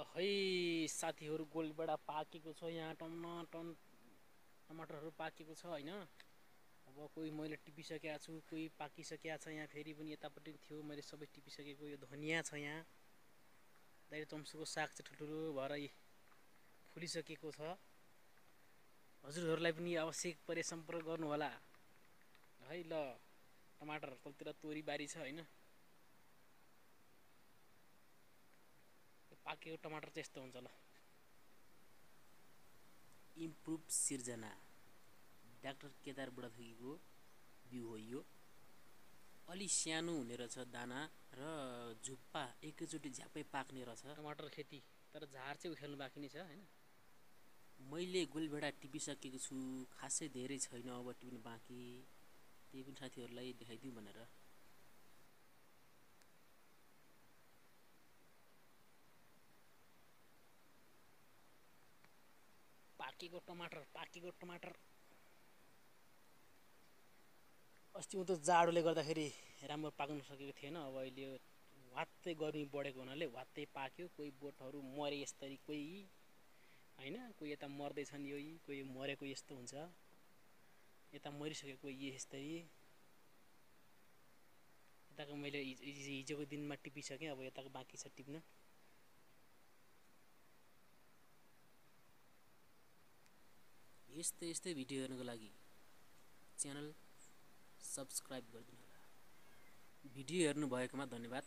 ल है साथीहरू गोलबाट पाकेको छ यहाँ टन्न टन टमाटरहरू पाकेको छ होइन? अब कोही मैले टिपिसकेको छु कोही पाकिसकेको छ यहाँ फेरि पनि यतापट्टि थियो मैले सबै टिपिसकेको यो धनियाँ छ यहाँ। दाइ चम्सुको साग चाहिँ ठुल्ठुलो भएर फुलिसकेको छ। हजुरहरूलाई पनि आवश्यक परे सम्पर्क गर्नुहोला। है ल टमाटर तलतिर तोरी बारी छ होइन? पाकेको टमाटर चाहिँ यस्तो हुन्छ ल। इम्प्रुभ सिर्जना। डाक्टर केदार बुढाथोकीको बिउ हो यो। अलि सानो हुने रहेछ दाना र झुप्पा एकैचोटि झ्यापै पाक्ने रहेछ। टमाटर खेती तर झार चाहिँ उखेल्नु बाँकी नै छ होइन? मैले गोलभेडा टिपिसकेको छु खासै धेरै छैन अब टिप्नु बाँकी। त्यही पनि साथीहरूलाई देखाइदिउँ भनेर। पाकेको टमाटर पाकेको टमाटर। अस्ति त जाडोले गर्दाखेरि राम्रो पाक्नु सकेको थिएन अब अहिले वात्तै गर्मी बढेको हुनाले वात्तै पाक्यो कोही बोटहरू मरे यसरी कोही होइन कोही यता मर्दैछन् यो कोही मरेको यस्तो हुन्छ। यता मरिसकेको यी यस्तै यताको मैले हिजोको दिनमा टिपिसकेँ अब यताको बाँकी छ टिप्न। यस्तै यस्तै भिडियो हेर्नुको लागि च्यानल सब्सक्राइब गरिदिनु होला। भिडियो हेर्नु भएकोमा धन्यवाद।